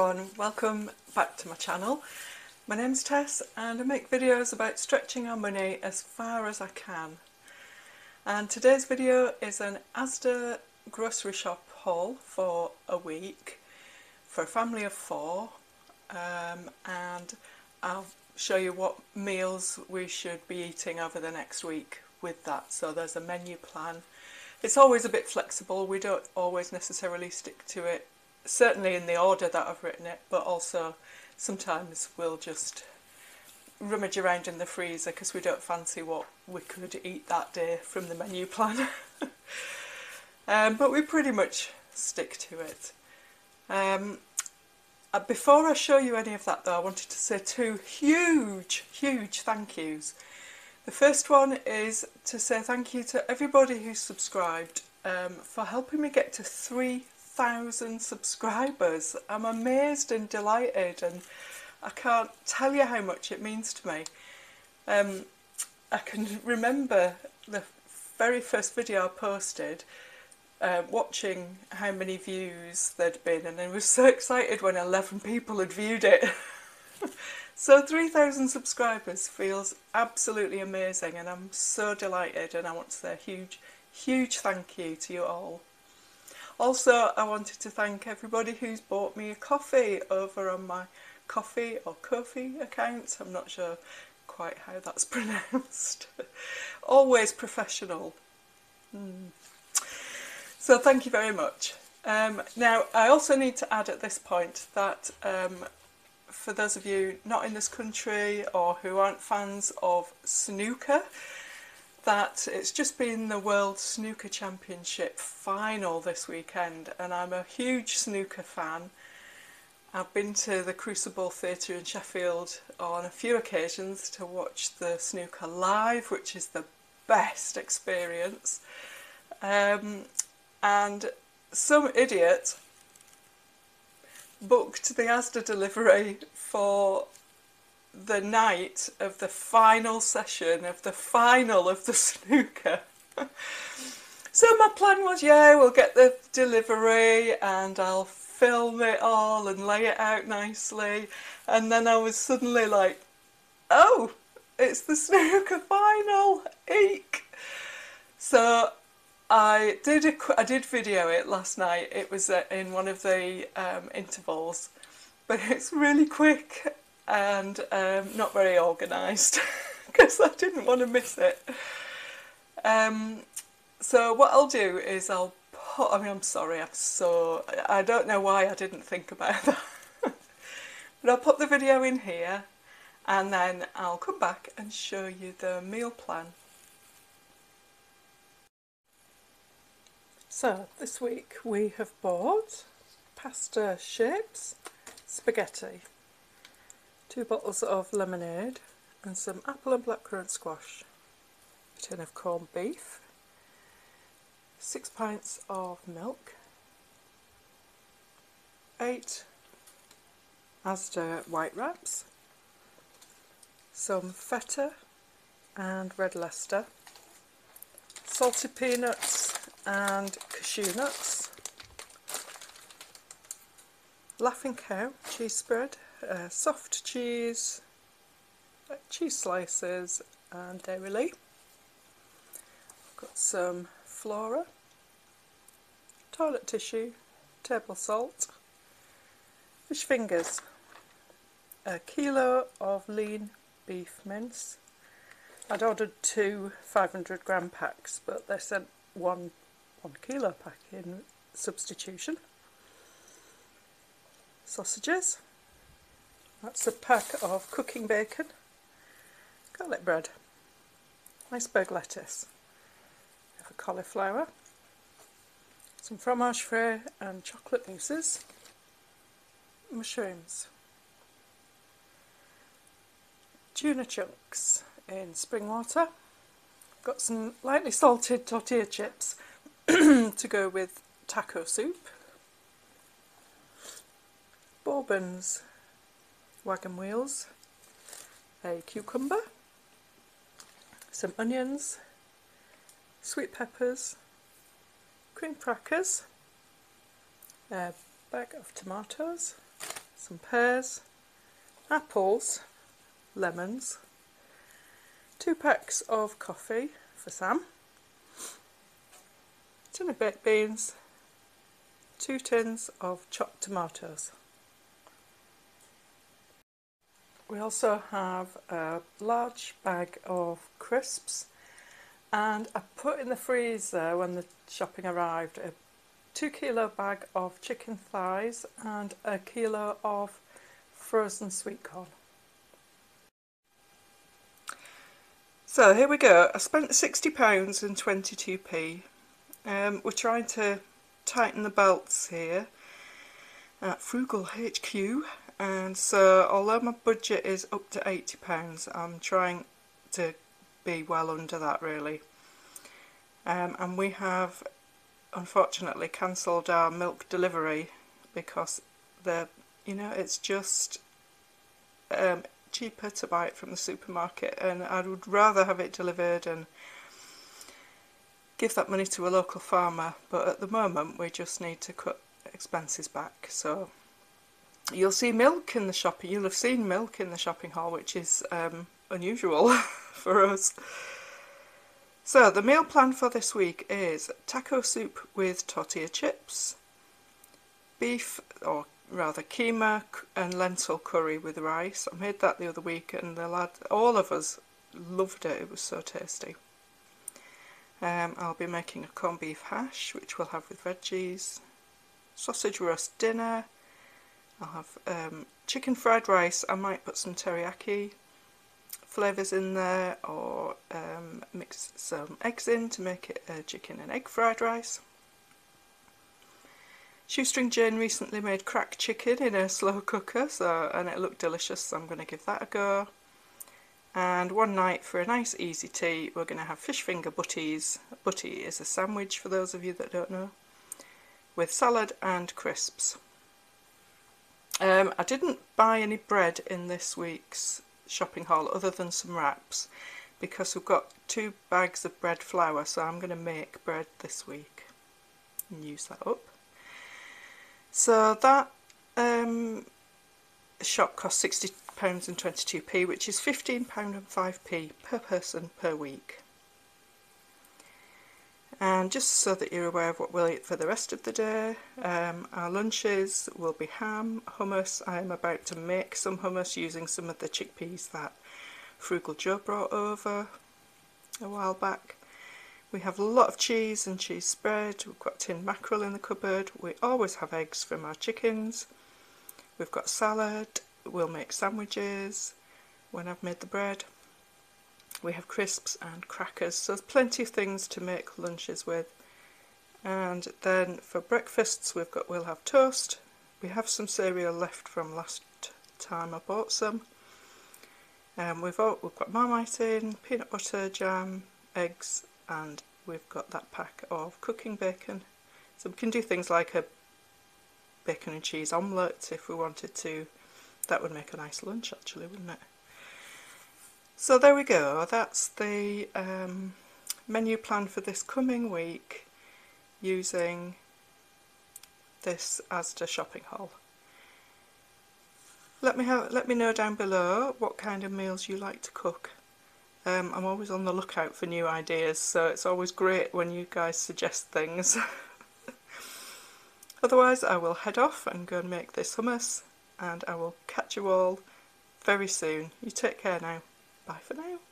everyone, welcome back to my channel. My name's Tess and I make videos about stretching our money as far as I can. And today's video is an Asda grocery shop haul for a week for a family of four um, and I'll show you what meals we should be eating over the next week with that. So there's a menu plan. It's always a bit flexible, we don't always necessarily stick to it certainly in the order that I've written it, but also sometimes we'll just rummage around in the freezer because we don't fancy what we could eat that day from the menu plan. um, but we pretty much stick to it. Um, uh, before I show you any of that though, I wanted to say two huge, huge thank yous. The first one is to say thank you to everybody who subscribed um, for helping me get to three thousand subscribers. I'm amazed and delighted and I can't tell you how much it means to me. Um, I can remember the very first video I posted uh, watching how many views there'd been and I was so excited when 11 people had viewed it. so 3,000 subscribers feels absolutely amazing and I'm so delighted and I want to say a huge, huge thank you to you all. Also, I wanted to thank everybody who's bought me a coffee over on my Ko-fi or Ko-fi account. I'm not sure quite how that's pronounced. Always professional. Mm. So thank you very much. Um, now, I also need to add at this point that um, for those of you not in this country or who aren't fans of snooker, that it's just been the World Snooker Championship final this weekend and I'm a huge snooker fan. I've been to the Crucible Theatre in Sheffield on a few occasions to watch the snooker live, which is the best experience. Um, and some idiot booked the Asda delivery for the night of the final session of the final of the snooker. so my plan was, yeah, we'll get the delivery and I'll film it all and lay it out nicely. And then I was suddenly like, oh, it's the snooker final, eek. So I did a, I did video it last night. It was uh, in one of the um, intervals, but it's really quick and um, not very organised because I didn't want to miss it. Um, so what I'll do is I'll put, I mean I'm sorry I'm so, I don't know why I didn't think about that. but I'll put the video in here and then I'll come back and show you the meal plan. So this week we have bought pasta shapes, spaghetti, two bottles of lemonade and some apple and blackcurrant squash, a tin of corned beef, six pints of milk, eight Asda white wraps, some feta and red Leicester, salted peanuts and cashew nuts, Laughing Cow cheese spread, uh, soft cheese, uh, cheese slices and dairy I've got some flora, toilet tissue, table salt, fish fingers, a kilo of lean beef mince. I'd ordered two 500 gram packs but they sent one one kilo pack in substitution. Sausages, that's a pack of cooking bacon, garlic bread, iceberg lettuce, a cauliflower, some fromage frais and chocolate mousses, mushrooms, tuna chunks in spring water, got some lightly salted tortilla chips to go with taco soup, bourbons wagon wheels, a cucumber, some onions, sweet peppers, cream crackers, a bag of tomatoes, some pears, apples, lemons, two packs of coffee for Sam, tin of baked beans, two tins of chopped tomatoes. We also have a large bag of crisps and I put in the freezer when the shopping arrived a two kilo bag of chicken thighs and a kilo of frozen sweet corn. So here we go, I spent £60 and 22p. Um, we're trying to tighten the belts here at Frugal HQ and so although my budget is up to £80 I'm trying to be well under that really. Um, and we have unfortunately cancelled our milk delivery because the you know it's just um, cheaper to buy it from the supermarket. And I would rather have it delivered and give that money to a local farmer. But at the moment we just need to cut expenses back. So you'll see milk in the shopping you'll have seen milk in the shopping haul, which is um, unusual for us so the meal plan for this week is taco soup with tortilla chips, beef or rather keema and lentil curry with rice. I made that the other week and the lad, all of us loved it, it was so tasty. Um, I'll be making a corned beef hash which we'll have with veggies, sausage roast dinner, I'll have um, chicken fried rice, I might put some teriyaki flavours in there or um, mix some eggs in to make it a chicken and egg fried rice. Shoestring Jane recently made crack chicken in a slow cooker so and it looked delicious so I'm going to give that a go. And one night for a nice easy tea we're going to have fish finger butties. Butty is a sandwich for those of you that don't know with salad and crisps. Um, I didn't buy any bread in this week's shopping haul other than some wraps because we've got two bags of bread flour so I'm going to make bread this week and use that up. So that um, shop cost £60 and 22p which is £15 and 5p per person per week. And just so that you're aware of what we'll eat for the rest of the day, um, our lunches will be ham, hummus. I'm about to make some hummus using some of the chickpeas that Frugal Joe brought over a while back. We have a lot of cheese and cheese spread. We've got tinned mackerel in the cupboard. We always have eggs from our chickens. We've got salad. We'll make sandwiches when I've made the bread. We have crisps and crackers, so there's plenty of things to make lunches with. And then for breakfasts we've got we'll have toast. We have some cereal left from last time I bought some. Um, we've, all, we've got marmite in, peanut butter, jam, eggs and we've got that pack of cooking bacon. So we can do things like a bacon and cheese omelette if we wanted to. That would make a nice lunch actually, wouldn't it? So there we go, that's the um, menu plan for this coming week using this Asda shopping haul. Let me have, let me know down below what kind of meals you like to cook. Um, I'm always on the lookout for new ideas so it's always great when you guys suggest things. Otherwise I will head off and go and make this hummus and I will catch you all very soon. You take care now. Bye for now.